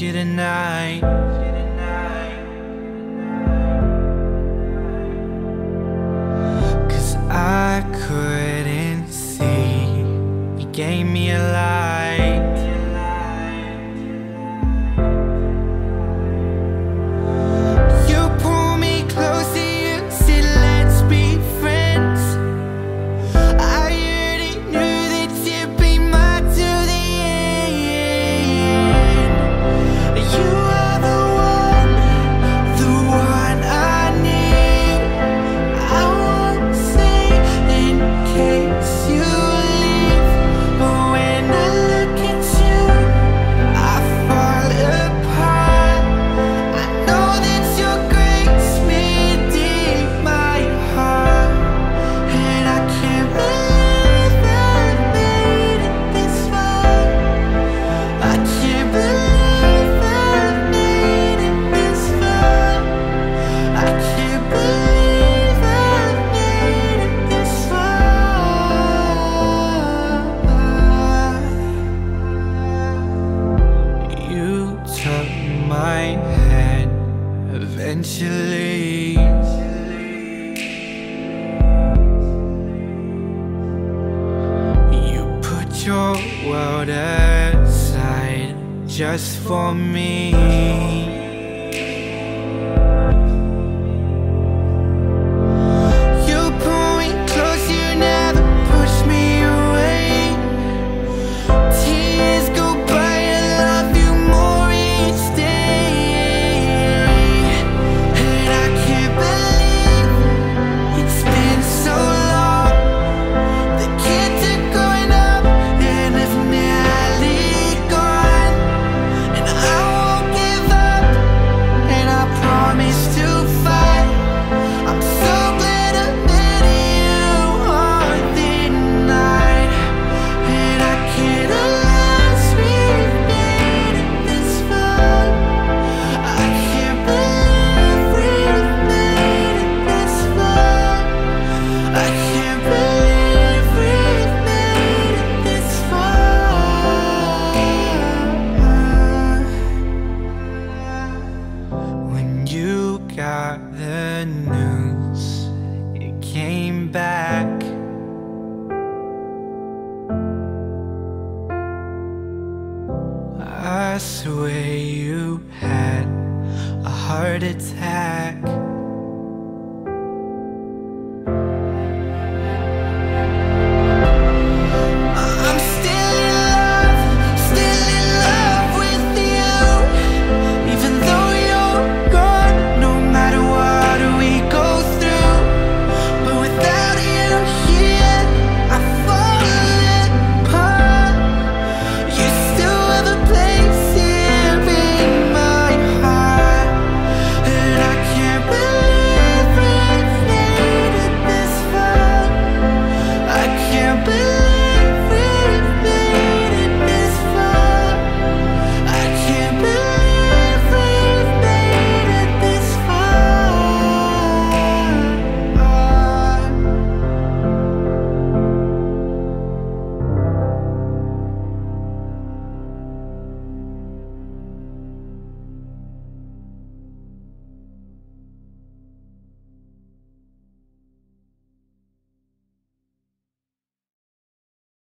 you tonight. Cause I couldn't see. You gave me a lie. Eventually You put your world aside Just for me. away, you had a heart attack.